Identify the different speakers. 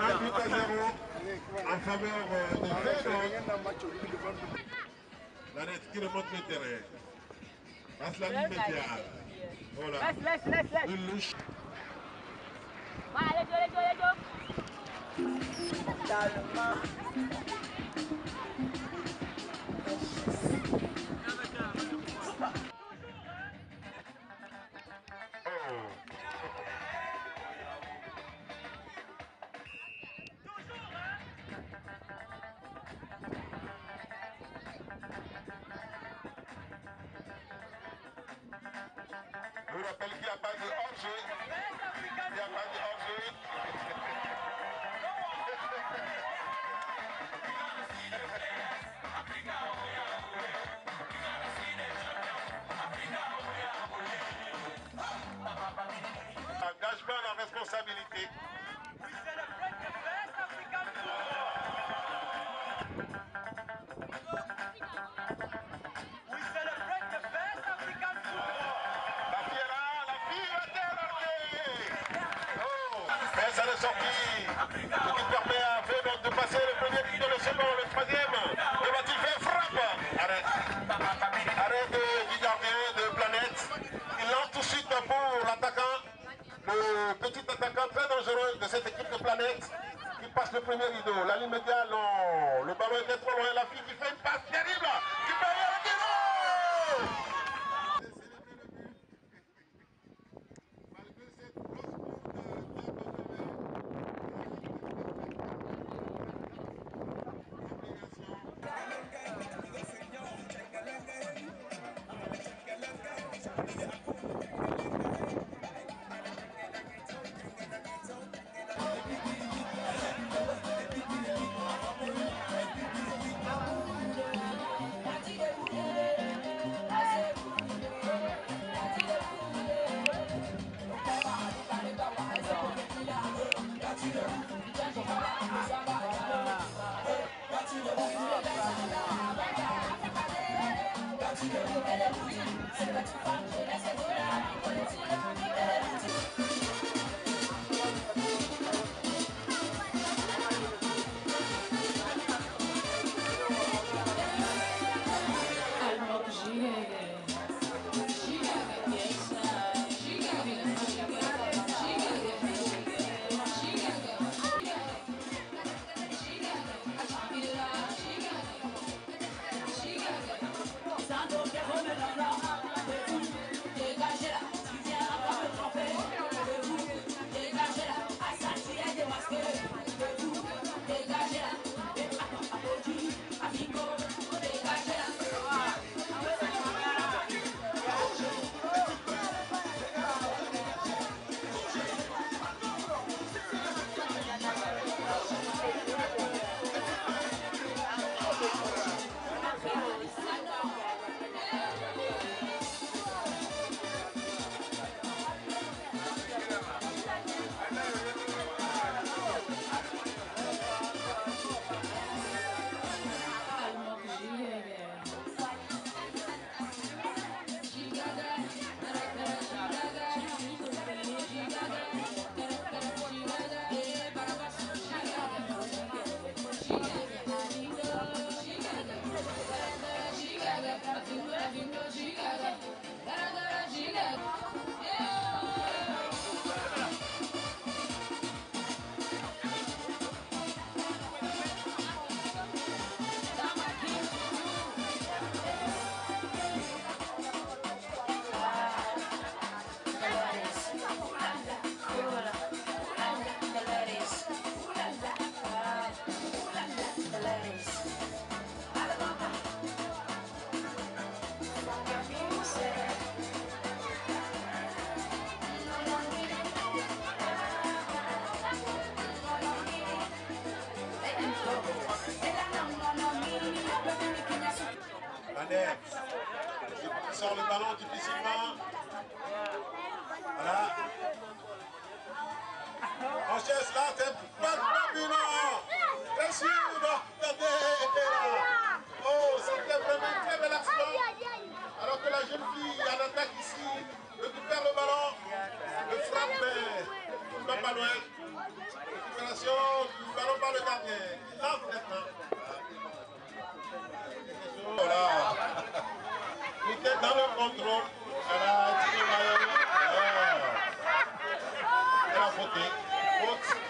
Speaker 1: un but à zéro en faveur euh, de Feyenoord. La net qui remonte le terrain. Passe la ligne médiane. Voilà.
Speaker 2: Laisse, laisse, laisse, laisse.
Speaker 1: Une louche.
Speaker 2: Allez, go, allez, go, allez, go.
Speaker 1: Oh, mais ça est sorti. Ce qui permet à Feyenoord de passer le premier but dans le second, le troisième. Le va-t-il frappe Arrête. Arrête de- du gardien de Planète. Il lance tout de suite pour l'attaquant. Le petit attaquant très dangereux de cette équipe de Planète. Qui passe le premier rideau. La ligne médiane, non. Le ballon était trop loin. La fille qui fait une passe terrible. Qui peut aller Il sort le ballon difficilement. Voilà. Franchesse là, c'est pas non. Bien sûr. Regardez. Oh, c'était vraiment un très bel accident. Alors que la jeune fille en attaque ici récupère le ballon, le frappe, va pas loin.
Speaker 2: Accélération du ballon par le gardien. Il lance maintenant. était dans le contrôle. Elle a tiré Elle a voté.